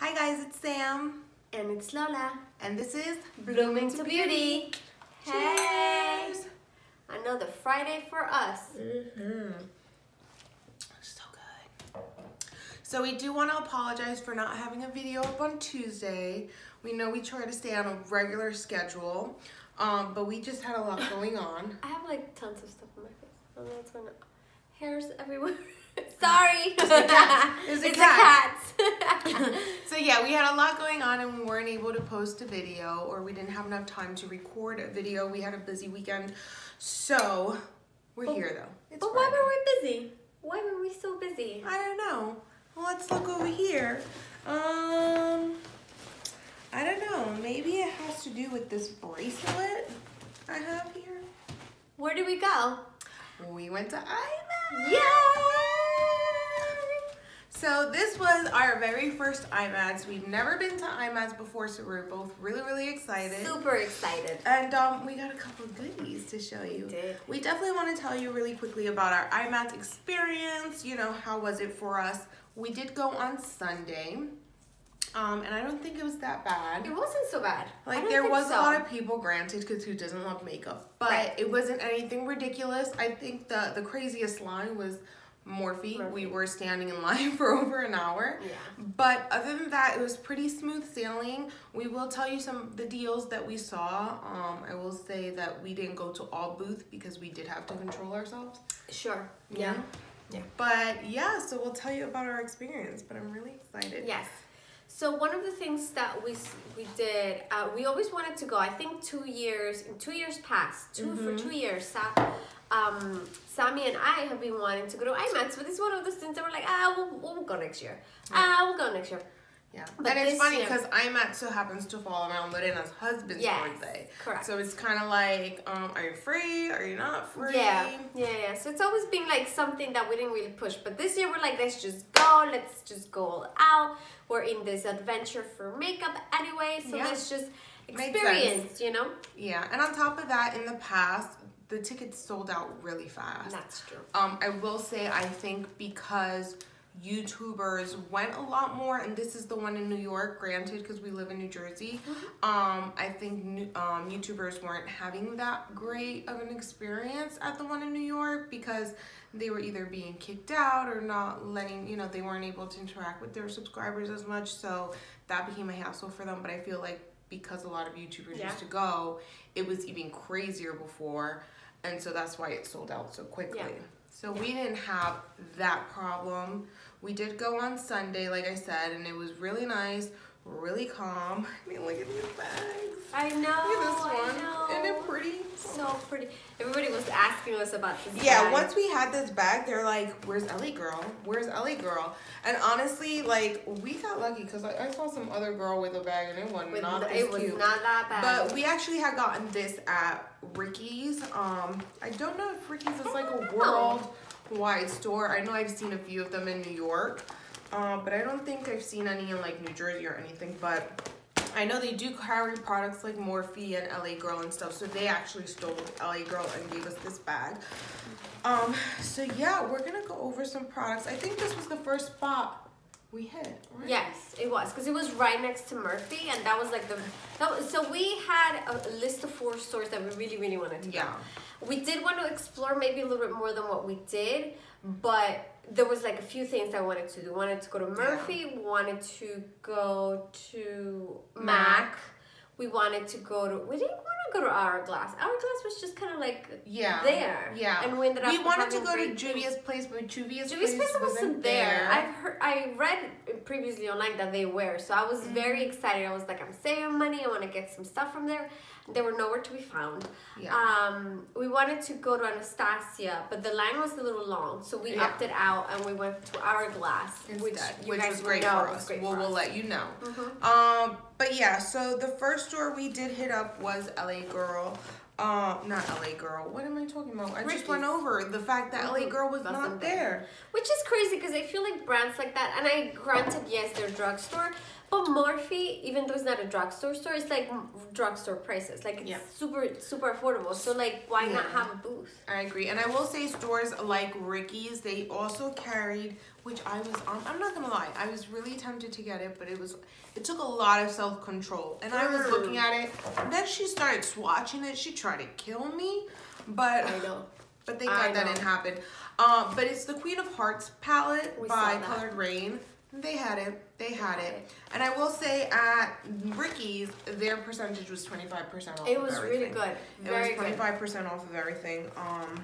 Hi guys, it's Sam. And it's Lola. And this is Blooming to Beauty. Hey! Cheers. Another Friday for us. Mm-hmm. So good. So we do want to apologize for not having a video up on Tuesday. We know we try to stay on a regular schedule, um, but we just had a lot going on. I have like tons of stuff on my face. I don't know what's going on. Hairs everywhere. Sorry. It's a cat. It's a It's cat. a cat. So yeah, we had a lot going on and we weren't able to post a video or we didn't have enough time to record a video. We had a busy weekend. So we're But- here though. It's but why were we busy? Why were we so busy? I don't know. Well, let's look over here. Um, I don't know. Maybe it has to do with this bracelet I have here. Where did we go? We went to IMATS. Yay! So this was our very first IMATS. We've never been to IMATS before, so we're both really, really excited. Super excited. And um, we got a couple goodies to show you. We did. We definitely want to tell you really quickly about our IMATS experience. You know, how was it for us? We did go on Sunday, um, and I don't think it was that bad. It wasn't so bad. Like there was so. a lot of people, granted, because who doesn't love makeup? But Right. it wasn't anything ridiculous. I think the the craziest line was Morphe. Morphe. We were standing in line for over an hour. Yeah. But other than that, it was pretty smooth sailing. We will tell you some of the deals that we saw. Um, I will say that we didn't go to all booth because we did have to control ourselves. Sure. Yeah. Yeah. But yeah, so we'll tell you about our experience. But I'm really excited. Yes. So one of the things that we we did, uh, we always wanted to go. I think two years, two years past, 2 for two years. Sa- um, Sammy and I have been wanting to go to IMATS, but it's one of those things that we're like, ah, we'll, we'll go next year. Ah, we'll go next year. Yeah, But and it's funny because IMATS so happens to fall around Lorena's husband's Yes, birthday. correct. So it's kind of like, um, are you free? Are you not free? Yeah, yeah, yeah. So it's always been like something that we didn't really push, but this year we're like, let's just go, let's just go all out. We're in this adventure for makeup anyway, so Yeah. let's just experience, you know. Yeah, and on top of that, in the past, the tickets sold out really fast. That's true. Um, I will say, I think because YouTubers went a lot more, and this is the one in New York, granted, because we live in New Jersey. Um, I think new- um, YouTubers weren't having that great of an experience at the one in New York because they were either being kicked out or not letting, you know, they weren't able to interact with their subscribers as much. So that became a hassle for them. But I feel like because a lot of YouTubers Yeah. used to go, it was even crazier before. And so that's why it sold out so quickly. Yeah. So we didn't have that problem. We did go on Sunday, like I said, and it was really nice, really calm. I mean, look at these bags. I know. Look at this I one. know. Isn't it pretty? So pretty. Everybody was asking us about this. Yeah, bag. once we had this bag, they're like, "Where's LA Girl? Where's LA Girl?" And honestly, like we got lucky because I, I saw some other girl with a bag and it was With- not as it was cute. not that bad. But we actually had gotten this at Ricky's. Um, I don't know if Ricky's is like a don't know. worldwide store. I know I've seen a few of them in New York, um, but I don't think I've seen any in like New Jersey or anything. But I know they do carry products like Morphe and LA Girl and stuff. So they actually stole LA Girl and gave us this bag. Um, so yeah, we're gonna go over some products. I think this was the first spot we hit. Right? Yes, it was because it was right next to Morphe, and that was like the. That was, so we had a list of four stores that we really, really wanted to go. Yeah. We did want to explore maybe a little bit more than what we did, but there was like a few things I wanted to do. Wanted to go to Morphe. Wanted to go to Mac. Mac. We wanted to go to. We didn't want to go to Hourglass. Hourglass was just kind of like Yeah. there. Yeah. And we ended up. We wanted to go to. Juvia's place, but Juvia's, Juvia's place, Place wasn't there. there. I've heard, I read previously online that they were, so I was very Mm-hmm. excited. I was like, I'm saving money. I want to get some stuff from there. They were nowhere to be found. Yeah. Um, we wanted to go to Anastasia, but the line was a little long, so we Yeah. opted out and we went to Hourglass, which Instead, which guys was great know for us. great We'll, for we'll us. let you know. Mhm. Um, but yeah, so the first store we did hit up was LA Girl. Um, not LA Girl. What am I talking about? I just went over the fact that LA Mhm. Girl was Wasn't there. there. Which is crazy because I feel like brands like that, and I granted, yes, they're drugstore, but Morphe, even though it's not a drugstore store, it's like drugstore prices. Like it's Yeah. super, super affordable. So like, why not have a booth? I agree. And I will say stores like Ricky's, they also carried which I was um, I'm not gonna lie, I was really tempted to get it, but it was it took a lot of self control, and I was looking at it. Then she started swatching it. She tried to kill me, but I know. but thank God that didn't happen. Um, but it's the Queen of Hearts palette We by. Coloured Raine. They had it. They had it. And I will say at Ricky's, their percentage was 25% off. It was really good. It was 25% off of everything. Um,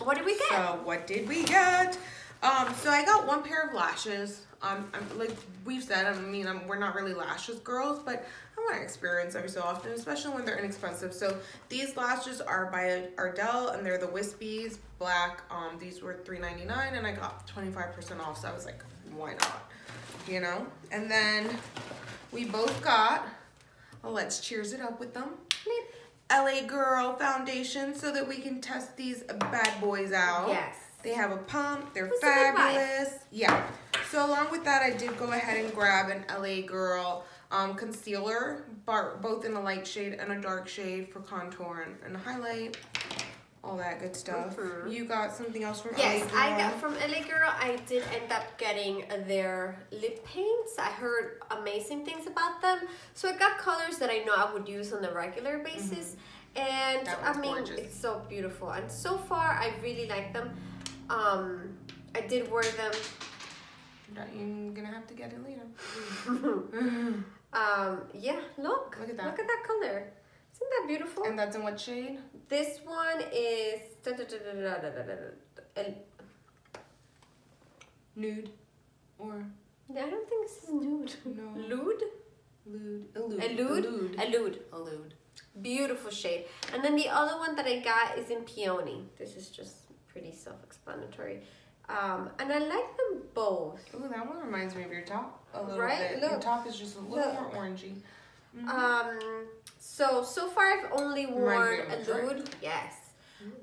What did we get? so what did we get? Um, so I got one pair of lashes. Um, I'm, like we've said, I mean, I'm, we're not really lashes girls, but I want to experience every so often, especially when they're inexpensive. So these lashes are by Ardell, and they're the Wispies Black. Um, these were $3.99, and I got 25% off. So I was like, why not? You know. And then we both got. Well, let's cheers it up with them. LA Girl Foundation so that we can test these bad boys out. Yes. They have a pump. They're Who's a good buy? fabulous. Yeah. So along with that, I did go ahead and grab an LA Girl um, concealer, bar- both in a light shade and a dark shade for contour and, and highlight. All that good stuff. Mhm. You got something else from Yes, LA Girl? Yes, I got from LA Girl. I did end up getting their lip paints. I heard amazing things about them. So I got colors that I know I would use on a regular basis. And I mean, gorgeous. it's so beautiful. And so far, I really like them. Um, I did wear them. I'm gonna have to get it later. um, yeah, look. Look at that. Look at that color. Isn't that beautiful? And that's in what shade? This one is da, da, da, nude or yeah, I don't think this is nude. No. Lude? Lude. Elude. Elude. Elude. Elude. Elude. Beautiful shade. And then the other one that I got is in peony. This is just pretty self-explanatory. Um, and I like them both. Ooh, that one reminds me of your top a little Right? bit. Your top is just a little Look. more orangey. Mhm. Um, so so far I've only worn a? Lude. Yes.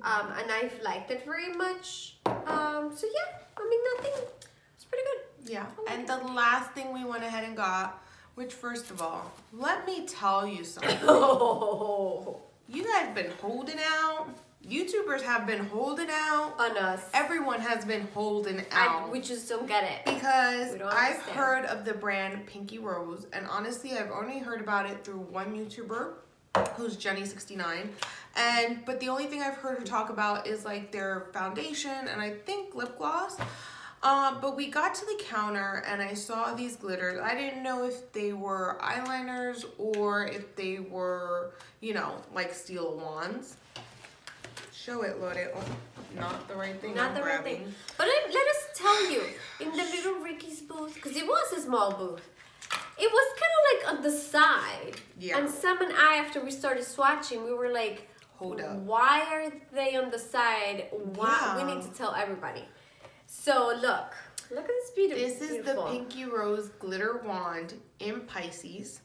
Um, and I've liked it very much. Um, so yeah, I mean nothing. It's pretty good. yeah. Like And the last thing we went ahead and got, which first of all, let me tell you something. Oh, you guys been holding out. YouTubers have been holding out. on us. Everyone has been holding I, out. we just don't get it. because I've heard of the brand Pinky Rose, and honestly, I've only heard about it through one YouTuber, who's Jenny69. And but the only thing I've heard her talk about is like their foundation and I think lip gloss. Um, but we got to the counter and I saw these glitters. I didn't know if they were eyeliners or if they were, you know, like steel wands. Show it, Lore. Oh, not the right thing. Not I'm the right thing. But let, let us tell you, in the little Ricky's booth, because it was a small booth, it was kind of like on the side. Yeah. And Sam and I, after we started swatching, we were like, Hold up. Why are they on the side? Why? We need to tell everybody. So look, look at this beauty. This is beautiful. the Pinky Rose Glitter Wand in Pisces.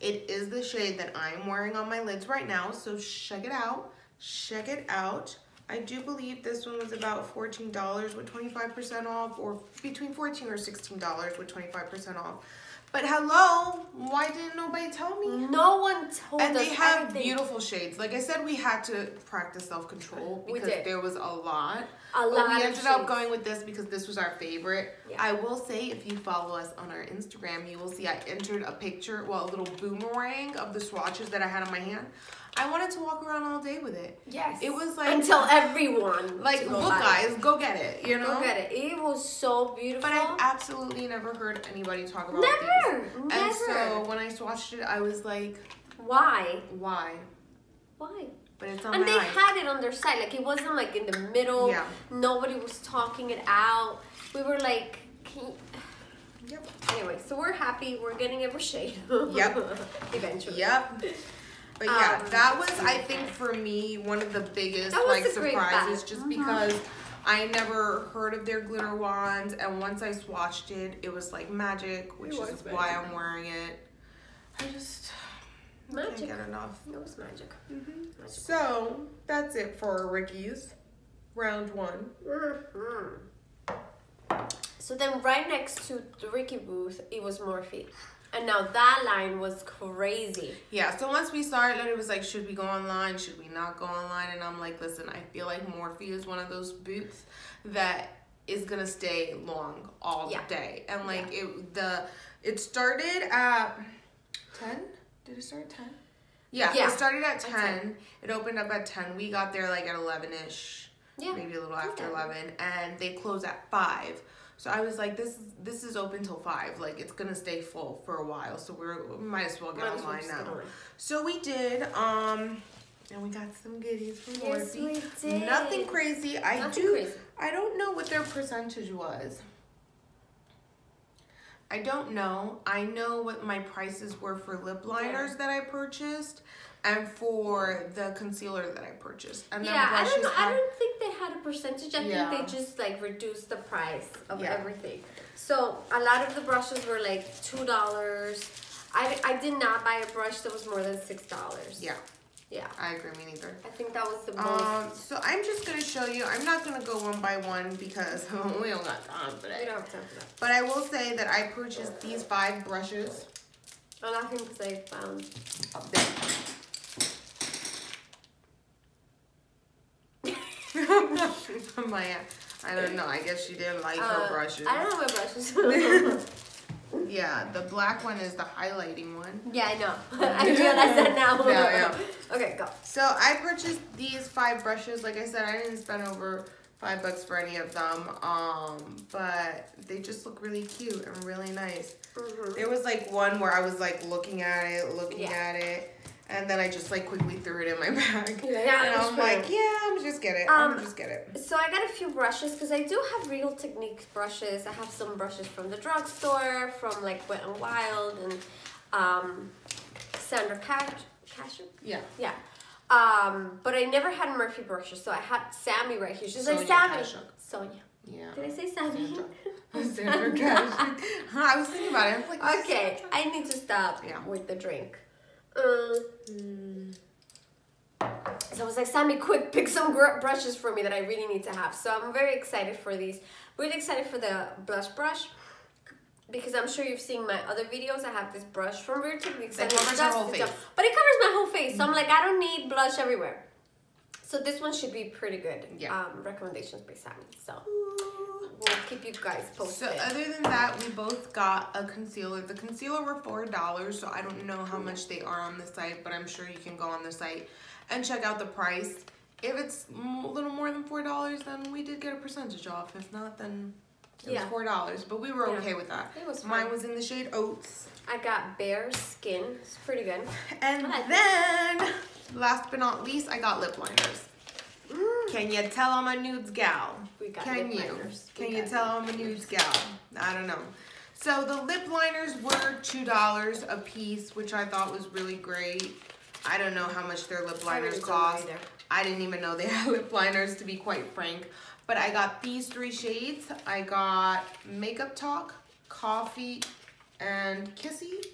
It is the shade that I'm wearing on my lids right now, so check it out. Check it out. I do believe this one was about $14 with 25% off, or between 14 or $16 with 25% off. But hello, why didn't nobody tell me? No one told And us they have beautiful shades. Like I said, we had to practice self-control We because there was a lot. A But we ended up going with this because this was our favorite. Yeah. I will say, if you follow us on our Instagram, you will see I entered a picture, well, a little boomerang of the swatches that I had on my hand. I wanted to walk around all day with it. Yes. It was like Until everyone. like go look, buy it. guys, go get it. You know. Go get it. It was so beautiful. But I've absolutely never heard anybody talk about Never, these. never. And so when I swatched it, I was like, Why? why? Why? But it's on And my they eyes. had it on their side. Like it wasn't like in the middle. Yeah. Nobody was talking it out. We were like, can you... Yep. anyway. So we're happy. We're getting every shade. Yep. Eventually. Yep. But yeah, Um, that was I think for me one of the biggest like surprises buy. just Mhm. because I never heard of their glitter wands and once I swatched it it was like magic, which is was why. I'm wearing it. I just I Magic. can't get enough. It was magic. Magic. So that's it for Ricky's round one. Mhm. So then, right next to the Ricky booth, it was Morphe, and now that line was crazy. Yeah, so once we started, it was like, should we go online? Should we not go online? And I'm like, listen, I feel like Morphe is one of those booths that is gonna stay long all Yeah. day. And like it the it started at ten? Did it start at ten? Yeah, Yeah. it started at At 10. 10. It opened up at 10. We got there like at 11 ish, Yeah. maybe a little after Okay. 11, and they close at 5. So I was like, this is this is open till 5. Like it's gonna stay full for a while. So we're, we might as well get Might as well online now. So we did, um, and we got some goodies from Yes, Morphe. we did. Nothing crazy. I Nothing do. crazy. I don't know what their percentage was. I don't know. I know what my prices were for lip liners that I purchased and for the concealer that I purchased. And then Yeah, I don't know. I don't think they had a percentage. I Yeah. think they just like reduced the price of Yeah. everything. So a lot of the brushes were like two dollars. I, I did not buy a brush that was more than six dollars. Yeah, Yeah. I agree. Me neither. I think that was the most. Um, so I'm just gonna show you. I'm not gonna go one by one because we don't got time for we don't have time for that. But I will say that I purchased these five brushes. I'm laughing because I found. up there. Maya, I don't know. I guess she didn't like her uh, brushes. I don't have my brushes. Yeah, the black one is the highlighting one. yeah, I know. I realize that now. Yeah, Okay, go. So I purchased these five brushes. Like I said, I didn't spend over five bucks for any of them. Um, but they just look really cute and really nice. Mhm. There was like one where I was like looking at it, looking Yeah. at it, and then I just like quickly threw it in my bag. Yeah, and I'm like, yeah, I'm just get it. Um, I'm just get it. So I got a few brushes because I do have Real Techniques brushes. I have some brushes from the drugstore, from like Wet and Wild and um, Sandra Cash. Casher? Yeah. Yeah. Um, but I never had Morphe brushes, so I had Sammy right here. She's like Sammy. Kashuk. Sonia. Yeah. Did I say Sammy? Sandra. Sandra Cash. I was thinking about it. I was like, okay, I need to stop Yeah. with the drink. Uh, So I was like, Sammy, quick, pick some gr- brushes for me that I really need to have. So I'm very excited for these. Really excited for the blush brush because I'm sure you've seen my other videos. I have this brush from Real Techniques. It covers your whole face. job. But it covers my whole face. So I'm like, I don't need blush everywhere. So this one should be pretty good. Yeah. Um, recommendations by Sammy. So we'll keep you guys posted. So other than that, we both got a concealer. The concealer were four dollars, so I don't know how much they are on the site, but I'm sure you can go on the site and check out the price. If it's a little more than four dollars, then we did get a percentage off. If not, then it Yeah. was four dollars. But we were Yeah. okay with that. It was Mine was in the shade oats. I got bare skin. It's pretty good. And then, last but not least, I got lip liners. Mm. Can you tell I'm a nudes gal? We got Can lip you? liners. Can you tell I'm a nudes gal? I don't know. So the lip liners were two dollars a piece, which I thought was really great. I don't know how much their lip liners cost. either. I didn't even know they had lip liners to be quite frank. But I got these three shades. I got Makeup Talk, Coffee, and Kissy,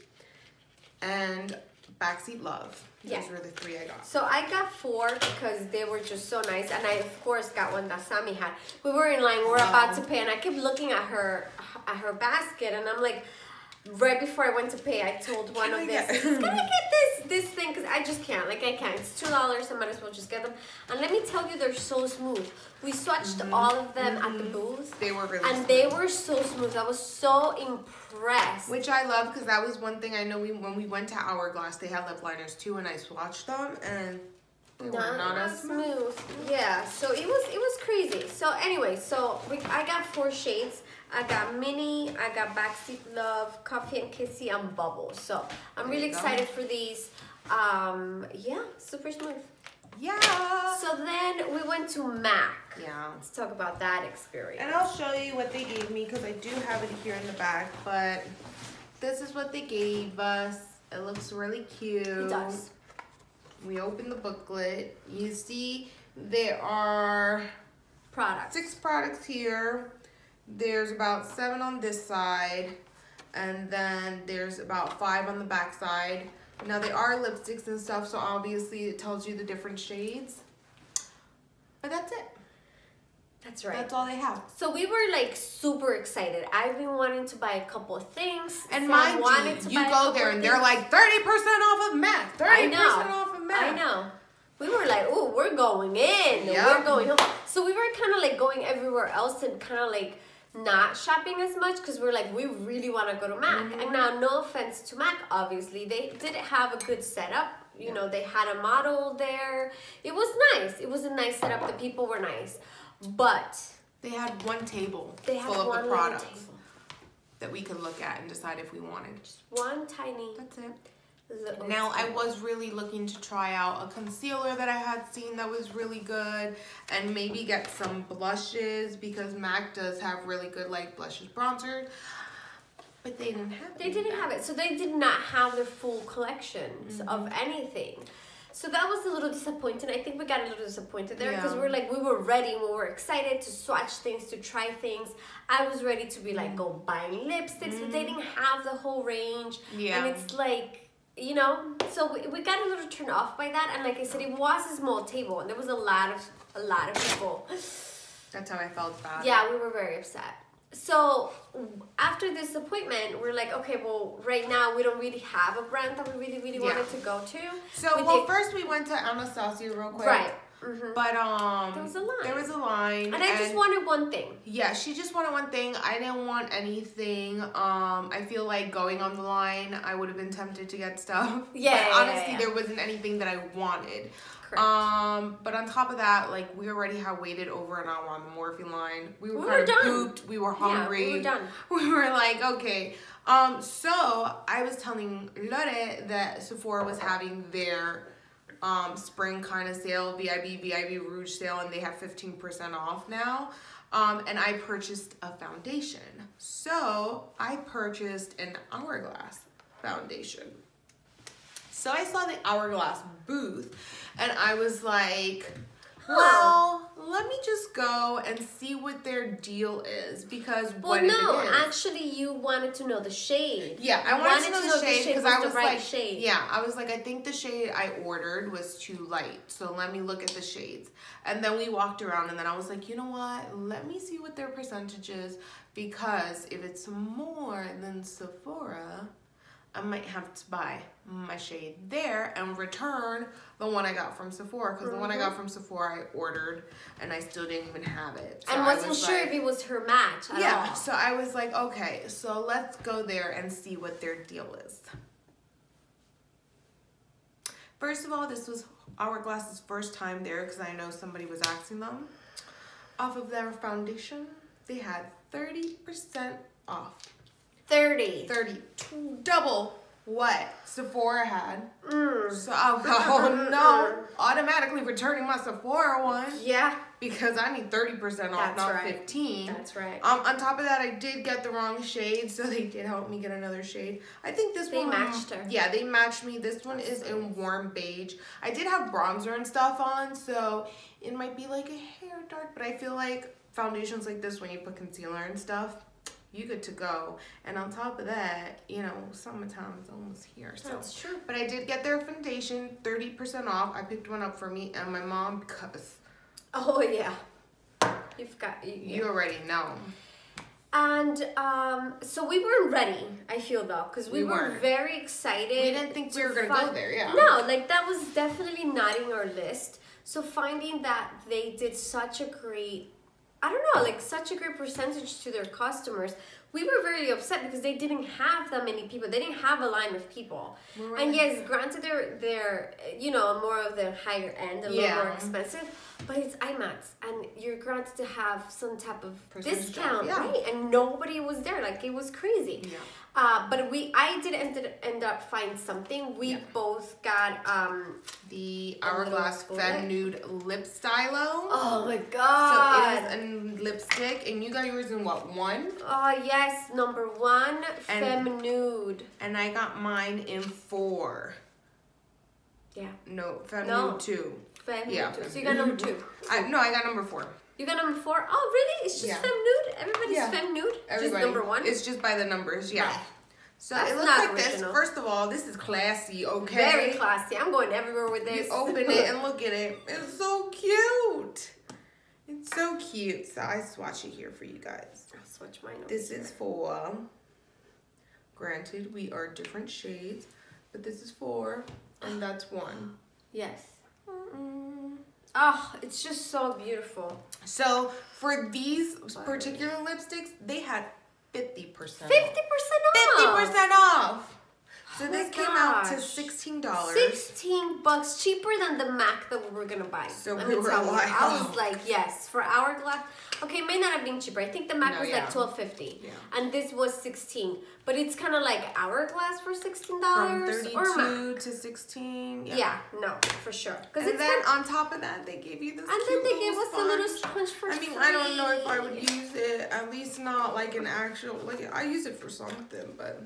and Backseat Love. Those were the three I got. So I got four because they were just so nice, and I of course got one that Sammy had. We were in line, we we're about to pay, and I kept looking at her at her basket, and I'm like, right before I went to pay, I told one Can of this, can I get this this thing? Because I just can't, like I can't. It's two dollars. I might as well just get them. And let me tell you, they're so smooth. We swatched mm-hmm. all of them at the mm-hmm. booth, They were really smooth. and smooth. they were so smooth. I was so impressed. Which I love because that was one thing I know we when we went to Hourglass they had lip liners too and I swatched them and they were not as smooth. Yeah, so it was it was crazy. So anyway, so we, I got four shades. I got mini, I got backseat love, coffee and kissy, and bubbles. So I'm There really excited for these. Um, yeah, super smooth. Yeah. So then we went to Mac. Yeah. Let's talk about that experience. And I'll show you what they gave me because I do have it here in the back, but this is what they gave us. It looks really cute. It does. We open the booklet. You see there are Products. six products here. There's about seven on this side, and then there's about five on the back side. Now they are lipsticks and stuff, so obviously it tells you the different shades. But that's it. That's right. That's all they have. so we were like super excited. I've been wanting to buy a couple of things. And Sam mind wanted you, to you go there and they're like 30% off of MAC. 30% off of MAC. I know. we were like, oh, we're going in. Yep. We're going home. So we were kind of like going everywhere else and kind of like not shopping as much because we're like, we really want to go to MAC. Mm-hmm. And now, no offense to MAC, obviously, they did have a good setup. You know, they had a model there. It was nice. It was a nice setup. The people were nice. But They had one table they full of the products that we could look at and decide if we wanted. Just one tiny That's it. Now I was really looking to try out a concealer that I had seen that was really good and maybe get some blushes because MAC does have really good like blushes bronzers. But they didn't have They didn't have it. So they did not have the full collections of Mm-hmm. anything. So that was a little disappointing. I think we got a little disappointed there because Yeah. we were like, we were ready, we were excited to swatch things, to try things. I was ready to be like, go buying lipsticks, but they didn't have the whole range. Mm-hmm. Yeah. And it's like, you know, so we, we got a little turned off by that. And like I said, it was a small table and there was a lot of, a lot of people. That's how I felt about it. Yeah, we were very upset. So after this appointment, we're like, okay, well, right now we don't really have a brand that we really, really Yeah. wanted to go to. So We well did- first we went to Anastasia real quick. right. Hmm But um There was a line. There was a line. And I just wanted one thing. Yeah, she just wanted one thing. I didn't want anything. Um, I feel like going on the line, I would have been tempted to get stuff. Yeah, But yeah, yeah, honestly, yeah. there wasn't anything that I wanted. Correct. Um, but on top of that, like we already had waited over an hour on the morphine line. We were We kind were of done. pooped. We were hungry. We were done. We were like, okay. Um, so I was telling Lore that Sephora was having their um spring kind of sale, VIB, VIB Rouge sale, and they have 15% off now. Um, and I purchased a foundation. So I purchased an Hourglass foundation. So I saw the Hourglass booth and I was like, well, let me just go and see what their deal is because Well, what no, actually, you wanted to know the shade. Yeah, I You wanted, to know the shade because I was right like, shade. yeah, I was like, I think the shade I ordered was too light, so let me look at the shades. And then we walked around, and then I was like, you know what? Let me see what their percentage is because if it's more than Sephora, I might have to buy my shade there and return the one I got from Sephora because the one I got from Sephora I ordered and I still didn't even have it. So Mm-hmm. and wasn't was sure like- if it was her match at yeah, all. so I was like, okay, so let's go there and see what their deal is. First of all, this was Hourglass's first time there because I know somebody was asking them. Off of their foundation, they had 30% off. 30. 30, two- double what Sephora had. Mm. So I oh no, automatically returning my Sephora one Yeah, because I need 30% off, not right. 15. that's right. Um, on top of that, I did get the wrong shade, so they did help me get another shade. I think this They one matched her. Yeah, they matched me. This one is in warm beige. I did have bronzer and stuff on, so it might be like a hair dark, but I feel like foundations like this, when you put concealer and stuff, you good to go. And on top of that, you know, summertime is almost here, so. That's true. But I did get their foundation 30% off. I picked one up for me and my mom because Oh, yeah. You've got. You, you already know. And um, so we weren't ready, I feel though, because we, We were very excited. We didn't think we were gonna find- go there, yeah. No, like that was definitely not in our list. So finding that they did such a great, I don't know, like such a great percentage to their customers, we were very upset because they didn't have that many people. They didn't have a line of people. Were And yes, granted, they're they're you know more of the higher end, a little more expensive, but it's IMATS, and you're granted to have some type of Percentage discount, yeah. right? And nobody was there. Like it was crazy. Yeah. Uh, but we, I did end, end up find something. We Yeah. both got um. The Hourglass Femme. Nude Lip Stylo. Oh my god! So it is a lipstick, and you got yours in what one? Oh yes, number one, And- femme nude. And I got mine in four. Yeah, No, Femme No. Nude two. femme Yeah, nude. femme So you got number two. I no, I got number four. You got number four. Oh really? It's just Yeah. femme nude. Everybody's Yeah. femme nude. Everybody. Just number one. It's just by the numbers, yeah. So That's it looks like this. First of all, this is classy, okay? Very classy. I'm going everywhere with this. You open it and look at it. It's so cute. It's so cute. So I swatch it here for you guys. I'll switch mine. This here. is for, granted, we are different shades, but this is four, and that's one. Yes. Oh, it's just so beautiful. So for these particular lipsticks, they had fifty percent. Fifty percent off. Fifty percent off. So Oh this came out to sixteen dollars. Sixteen bucks cheaper than the Mac that we were gonna buy. So Let we me were tell you. like, I was like, yes, for hourglass. Okay, it may not have been cheaper. I think the Mac No, was yeah. like twelve fifty, Yeah. and this was sixteen. But it's kind of like hourglass for sixteen dollars or Mac. to sixteen. Yeah. no, for sure. Because And it's then on top of that, they gave you this. and then they gave little us a little sponge. sponge for I mean, free. I don't know if I would use it. At least not like an actual. Like I use it for something, but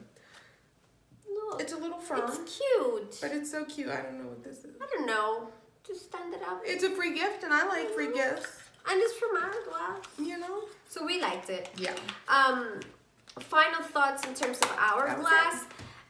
Look, it's a little firm. it's cute. But it's so cute. I don't know what this is. I don't know. Just stand it up. It's a free gift, and I like free gifts. And it's from Hourglass. You know? So we liked it. Yeah. Um, final thoughts in terms of Hourglass.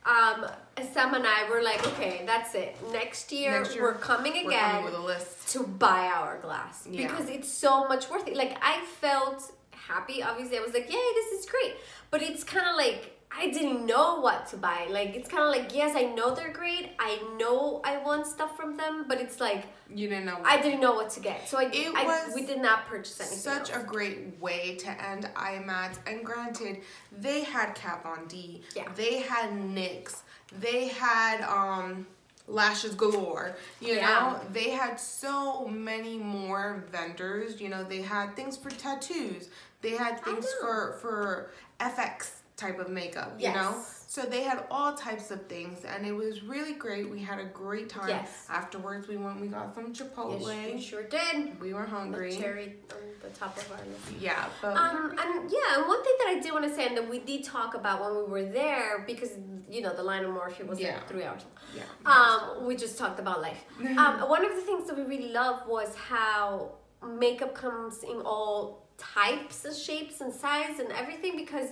Um, Sam and I were like, okay, that's it. Next year, Next year, we're coming We're again coming with a list. to buy Hourglass Yeah. because it's so much worth it. Like I felt happy. Obviously, I was like, yay, this is great. But it's kind of like I didn't know what to buy. Like it's kind of like yes, I know they're great. I know I want stuff from them, but it's like You didn't know. I didn't know what to get. So I, It I was we did not purchase anything. Such else. a great way to end IMATs. And granted, they had Kat Von D. Yeah. They had NYX. They had um lashes galore. You Yeah. know, they had so many more vendors. You know, they had things for tattoos. They had things for for FX type of makeup. You know. So they had all types of things, and it was really great. We had a great time. Yes. Afterwards, we went. We got some Chipotle. Yes, we sure did. we were hungry. cherry on the top of our list. Yeah, but Um, and yeah, and one thing that I did want to say, and that we did talk about when we were there, because you know the line of Morphe was Yeah. like three hours. yeah. Um, we just talked about life. um, one of the things that we really loved was how makeup comes in all types and shapes and size and everything because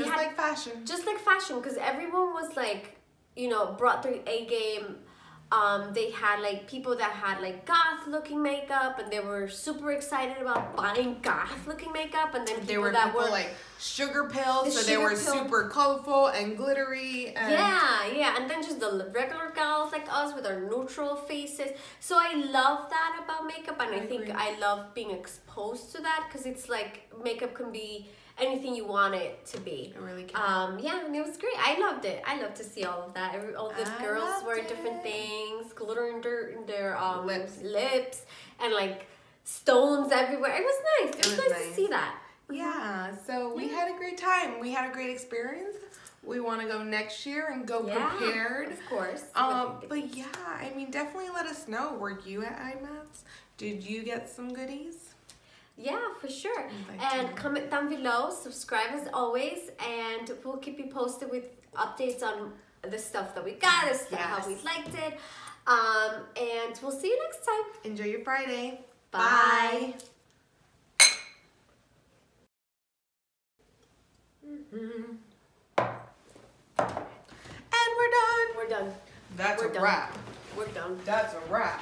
just had like fashion. just like fashion because everyone was like you know brought their a game um, they had like people that had like goth looking makeup and they were super excited about buying goth looking makeup and then people There were that people were like sugar pills, The so they were pill- super colorful and glittery. And yeah yeah and then just the regular gals like us with our neutral faces so i love that about makeup and i, I think i love being exposed to that because it's like makeup can be anything you want it to be it really can. Um, yeah, and it was great. I loved it. I loved to see all of that. All the I girls wearing different things, glitter in their, in their um, Lips. lips, and like stones everywhere. It was nice. It, It was, was nice, to see that. yeah, so we had a great time. We had a great experience. We want to go next year and go Yeah, prepared. of course. Um, but yeah, I mean, definitely let us know. Were you at IMATS? Did you get some goodies? Yeah, for sure. We'd like to And comment down below, subscribe as always, and we'll keep you posted with updates on the stuff that we got, the stuff how we liked it. Um, and we'll see you next time. Enjoy your Friday. Bye. And we're done. We're done. That's We're a done. wrap. We're done. That's a wrap.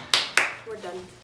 We're done.